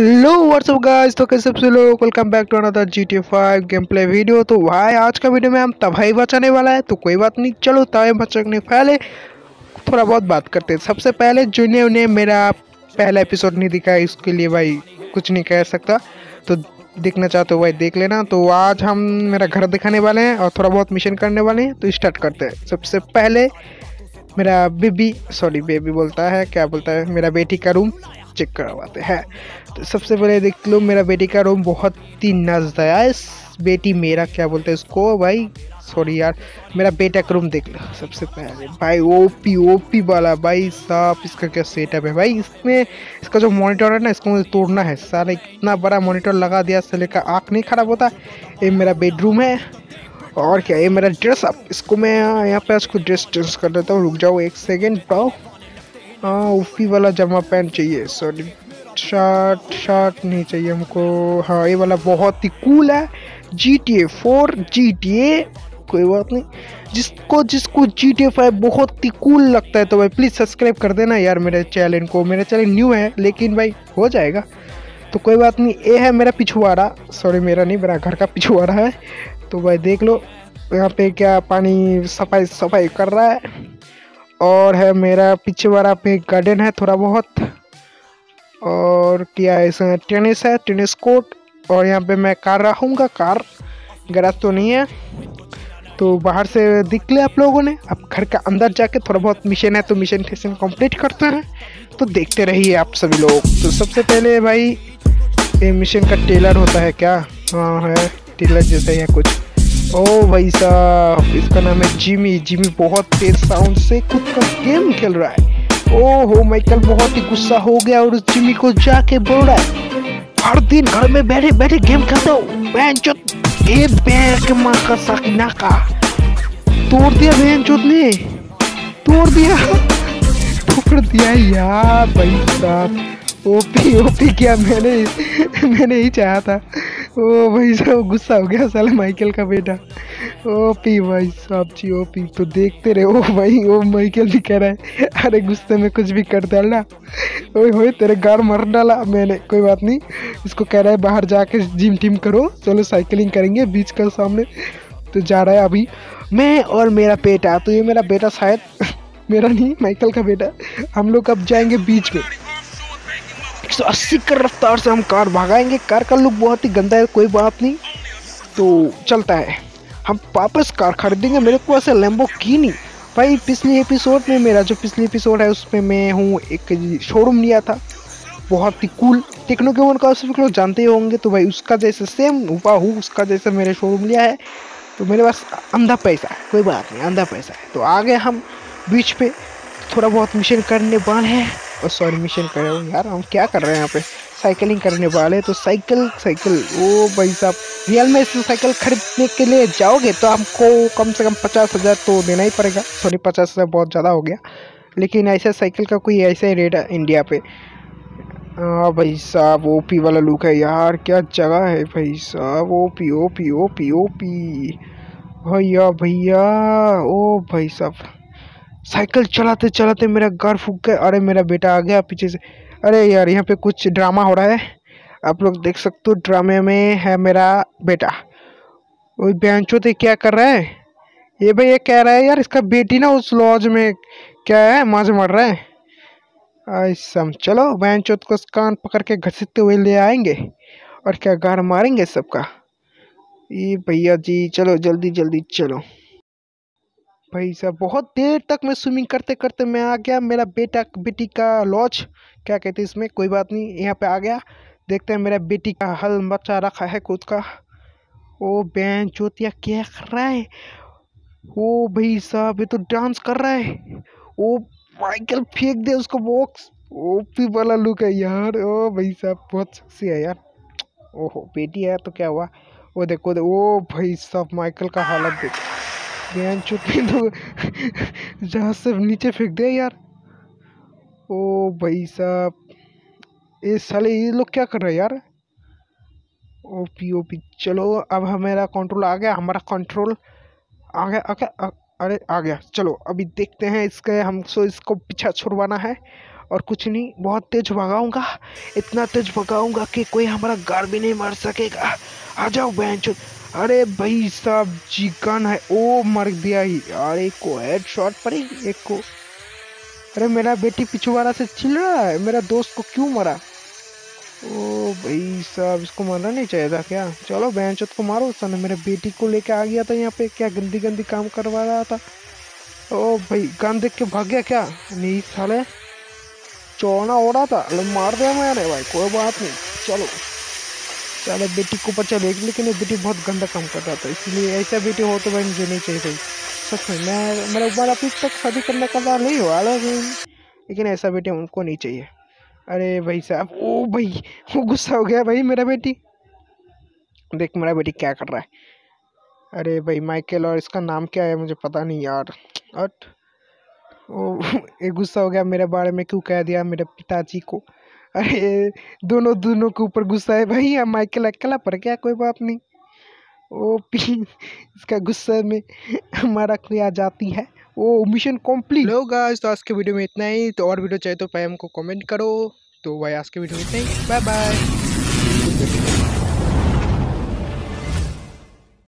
Hello what's up guys तो कैसे सबसे लोग? Welcome back to another G T five game play video तो भाई, आज का वीडियो में हम तबाही बचाने वाला है। तो कोई बात नहीं, चलो तबाही बचाने पहले थोड़ा बहुत बात करते हैं। सबसे पहले जिन्हें उन्हें मेरा पहला एपिसोड नहीं दिखा इसके लिए भाई कुछ नहीं कह सकता। तो देखना चाहते हो भाई, देख लेना। तो आज हम मेरा घर दिखाने वाले हैं और थोड़ा बहुत मिशन करने वाले हैं। तो स्टार्ट करते हैं। सबसे पहले, मेरा बेबी सॉरी बेबी बोलता है, क्या बोलता है? मेरा बेटी का रूम चेक करवाते हैं। तो सबसे पहले देख लो, मेरा बेटी का रूम बहुत ही नजायज बेटी मेरा, क्या बोलते हैं उसको? भाई सॉरी यार, मेरा बेटा का रूम देख लो सबसे पहले। भाई ओपी ओपी वाला, भाई साहब, इसका क्या सेटअप है? भाई, इसमें, इसका जो मॉनिटर है ना, इसको मुझे तोड़ना है। सारा इतना बड़ा मॉनिटर लगा दिया, साले का आँख नहीं खराब होता। ये मेरा बेडरूम है। और क्या, ये मेरा ड्रेस अब इसको मैं यहाँ पे इसको ड्रेस चेंज कर देता हूँ। रुक जाओ एक सेकेंड पाओ हाँ उफी वाला जमा पैंट चाहिए। सॉरी शर्ट शर्ट नहीं चाहिए हमको। हाँ ये वाला बहुत ही कूल है। G T A four G T A कोई बात नहीं। जिसको जिसको जी टी ए फाइव बहुत ही कूल लगता है तो भाई प्लीज़ सब्सक्राइब कर देना यार मेरे चैनल को। मेरा चैनल न्यू है, लेकिन भाई हो जाएगा। तो कोई बात नहीं, ये है मेरा पिछुआरा सॉरी मेरा नहीं, मेरा घर का पिछुआरा है। तो भाई देख लो, यहाँ पे क्या पानी सफ़ाई सफ़ाई कर रहा है। और है मेरा पीछे वाला पे गार्डन है थोड़ा बहुत। और क्या है इसमें टेनिस है टेनिस कोर्ट और यहाँ पे मैं कार रहूँगा कार गैराज तो नहीं है। तो बाहर से दिख लिया आप लोगों ने। अब घर का अंदर जाके थोड़ा बहुत मिशन है तो मिशन टेशन कंप्लीट करते हैं। तो देखते रहिए आप सभी लोग। तो सबसे पहले भाई, ये मिशन का टेलर होता है क्या? हाँ है। टेलर जैसा है कुछ। ओ भाई साहब, इसका नाम है जिमी। जिमी बहुत तेज साउंड से खुद का गेम खेल रहा है। ओ हो माइकल, बहुत ही गुस्सा हो गया और उस जिमी को जाके बोल रहा है, हर दिन घर में बैठे बैठे गेम खेलता हूँ। का तोड़ दिया बहन चोद ने। तोड़ दिया। तोड़ दिया यार, भाई साहब। ओपी ओपी क्या मैंने। मैंने ही चाहा था। ओ भाई साहब, गुस्सा हो गया साला माइकल का बेटा। ओपी भाई साहब जी ओपी तो देखते रहे। ओ भाई, ओ माइकल भी कह रहा है, अरे गुस्से में कुछ भी कर डाला ओए होए, तेरे गार मर डाला मैंने, कोई बात नहीं। इसको कह रहा है, बाहर जाके जिम टिम करो, चलो साइकिलिंग करेंगे बीच का सामने। तो जा रहा है अभी, मैं और मेरा बेटा। तो ये मेरा बेटा शायद, मेरा नहीं, माइकल का बेटा। हम लोग अब जाएँगे बीच में। 180 की रफ्तार से हम कार भगाएँगे। कार का लुक बहुत ही गंदा है, कोई बात नहीं। तो चलता है। हम वापस कार खरीदेंगे। मेरे को ऐसे लेम्बो की नहीं भाई, पिछले एपिसोड में मेरा जो पिछले एपिसोड है, उसमें मैं हूँ एक शोरूम लिया था। बहुत ही कूल टेक्नो के का सभी लोग जानते ही होंगे तो भाई उसका जैसे सेम हुआ हूँ, उसका जैसे मेरे शोरूम लिया है। तो मेरे पास अंधा पैसा है, कोई बात नहीं अंधा पैसा है। तो आगे हम बीच पे थोड़ा बहुत मिशन करने वाले हैं। और सॉरी मिशन कर रहे हो यार, हम क्या कर रहे हैं यहाँ पे? साइकिलिंग करने वाले तो साइकिल साइकिल ओ भाई साहब रियल में इस साइकिल खरीदने के लिए जाओगे तो हमको कम से कम पचास हज़ार तो देना ही पड़ेगा। सॉरी पचास हज़ार बहुत ज़्यादा हो गया। लेकिन ऐसा साइकिल का कोई ऐसा ही रेट है इंडिया पे। हाँ भाई साहब ओपी वाला लुक है यार, क्या जगह है भाई साहब। O P O P O P O P भैया भैया, ओ भाई साहब। साइकिल चलाते चलाते मेरा घर फूक गया। अरे, मेरा बेटा आ गया पीछे से। अरे यार, यहाँ पे कुछ ड्रामा हो रहा है। आप लोग देख सकते हो, ड्रामे में है मेरा बेटा। वही बेंचो तो क्या कर रहा है? ये भाई ये कह रहा है, यार, इसका बेटी ना उस लॉज में क्या है माज मर रहा है। ऐसा चलो बेंचोत को कान पकड़ के घसीटते हुए ले आएँगे और क्या, गार मारेंगे सबका? ये भैया जी, चलो, जल्दी जल्दी, चलो। भाई साहब बहुत देर तक मैं स्विमिंग करते करते मैं आ गया मेरा बेटा बेटी का लॉज क्या कहते हैं इसमें कोई बात नहीं यहाँ पे आ गया। देखते हैं मेरा बेटी का हल बच्चा रखा है खुद का। ओ बहन चोतिया क्या कर रहा है? ओ भाई साहब ये तो डांस कर रहा है। ओ माइकल फेंक दे उसको बॉक्स ओ पी वाला लुक है यार। ओ भाई साहब बहुत सेक्सी है यार। ओहो बेटी है तो क्या हुआ? वो देखो दे, ओ भाई साहब माइकल का हालत देखो। बहन चुटनी तो। जहाँ से नीचे फेंक दे यार। ओ भाई साहब। ये साले, ये लोग क्या कर रहे हैं यार? OP OP. चलो, अब हमारा कंट्रोल आ गया, हमारा कंट्रोल आ गया आ गया अरे, आ गया। चलो, अभी देखते हैं इसके हम सो इसको पीछा छुड़वाना है। और कुछ नहीं, बहुत तेज भगाऊँगा। इतना तेज भगाऊँगा कि कोई हमारा गार भी नहीं मार सकेगा। आ जाओ, बहन अरे भाई साहब, चिकन है। ओ, मर दिया ही। अरे, एक को हेड शॉट पड़ी एक को। अरे, मेरा बेटी पिछुआरा से चिल रहा है। मेरा दोस्त को क्यों मरा? ओ, भाई साहब, इसको मारना नहीं चाहिए था क्या? चलो, बहन को मारो। सन मेरे बेटी को लेके आ गया था यहाँ पे। क्या गंदी गंदी काम करवा रहा था? ओ, भाई गन देख के भाग गया क्या? नहीं, साले। चौना हो रहा था मार दिया मैंने। भाई, कोई बात नहीं। चलो। चलो बेटी को ऊपर चले लेकिन ये बेटी बहुत गंदा काम कर रहा था, इसलिए ऐसा बेटी हो तो भाई मुझे नहीं चाहिए भाई सच में, मैं मेरा बार अभी तक शादी करने का बार नहीं हुआ लेकिन ऐसा बेटी उनको नहीं चाहिए। अरे भाई साहब, ओ भाई, वो गुस्सा हो गया भाई मेरा बेटी। देख मेरा बेटी क्या कर रहा है। अरे भाई, माइकल और इसका नाम क्या है मुझे पता नहीं यार। अट ओ गुस्सा हो गया मेरे बारे में, क्यों कह दिया मेरे पिताजी को। अरे, दोनों दोनों के ऊपर गुस्सा है भाई, हम माइकल अकेला पर क्या कोई बात नहीं। ओ पी इसका गुस्सा में हमारा कोई आ जाती है। ओ मिशन कॉम्प्लीट लो गाइस तो आज के वीडियो में इतना ही। तो और वीडियो चाहिए तो भाई हमको कमेंट करो। तो भाई, आज के वीडियो में इतना ही। Bye bye